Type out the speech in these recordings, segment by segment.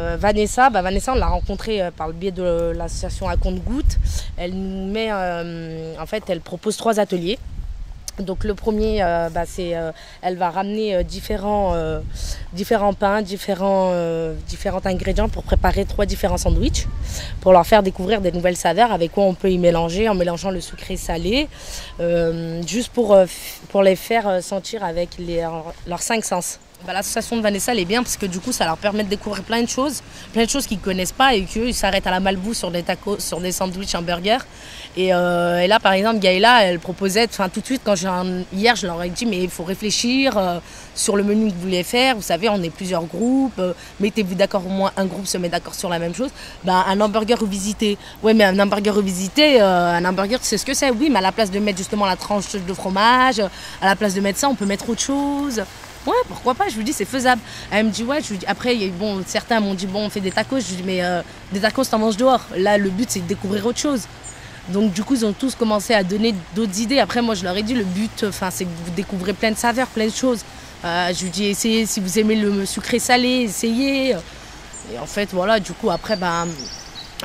Euh, Vanessa, bah, Vanessa, on l'a rencontrée euh, par le biais de l'association À compte goutte. Elle nous met, euh, en fait, elle propose trois ateliers. Donc le premier, euh, bah, euh, elle va ramener euh, différents, pains, différents, ingrédients pour préparer trois différents sandwichs, pour leur faire découvrir des nouvelles saveurs avec quoi on peut y mélanger en mélangeant le sucré salé, juste pour, les faire sentir avec leurs cinq sens. Bah, L'association de Vanessa, elle est bien parce que du coup, ça leur permet de découvrir plein de choses, plein de choses qu'ils ne connaissent pas et qu'eux, ils s'arrêtent à la malbouffe sur des tacos, sur des sandwichs, un burger. Et, euh, là, par exemple, Gaëla, elle proposait, enfin tout de suite, quand hier, je leur ai dit, mais il faut réfléchir euh, sur le menu que vous voulez faire. Vous savez, on est plusieurs groupes. euh, Mettez-vous d'accord, au moins un groupe se met d'accord sur la même chose. Ben, un hamburger revisité. Ouais, mais un hamburger revisité, un hamburger, sais ce que c'est? Oui, mais à la place de mettre justement la tranche de fromage, à la place de mettre ça, on peut mettre autre chose. Ouais, pourquoi pas Je lui dis, c'est faisable. Elle me dit, ouais, je lui dis, après, bon, certains m'ont dit, bon, on fait des tacos. Je lui dis, mais euh, des tacos, t'en manges dehors. Là, le but, c'est de découvrir autre chose. Donc, du coup, ils ont tous commencé à donner d'autres idées. Après, moi, je leur ai dit, le but, enfin, c'est que vous découvrez plein de saveurs, plein de choses. Euh, je lui dis, essayez, si vous aimez le sucré salé, essayez. Et en fait, voilà, du coup, après, ben,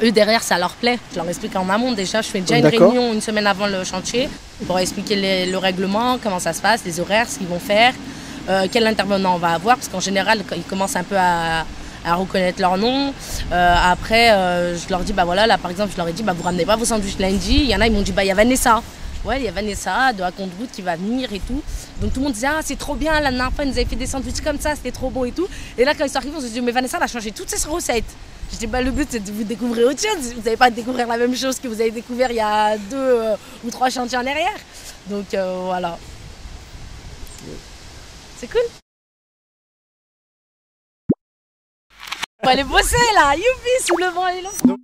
eux, derrière, ça leur plaît. Je leur explique en amont. Déjà, je fais déjà une réunion une semaine avant le chantier pour expliquer les- le règlement, comment ça se passe, les horaires, ce qu'ils vont faire, euh, quel intervenant on va avoir. Parce qu'en général, ils commencent un peu à, à reconnaître leur nom. Euh, après, euh, je leur dis, bah voilà, là, par exemple, je leur ai dit, bah vous ramenez pas vos sandwichs lundi. Il y en a, ils m'ont dit, bah il y a Vanessa. Ouais, il y a Vanessa de Raconte Route qui va venir et tout. Donc tout le monde disait, ah, c'est trop bien, la dernière fois, ils nous avaient fait des sandwichs comme ça, c'était trop bon et tout. Et là, quand ils sont arrivés, on se dit, mais Vanessa, elle a changé toutes ses recettes. Je dis, bah, le but, c'est de vous découvrir autre chose. Vous n'allez pas découvrir la même chose que vous avez découvert il y a deux ou trois chantiers en arrière. Donc voilà. C'est cool. On va aller bosser là, youpi, sous le vent et l'eau.